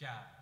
God.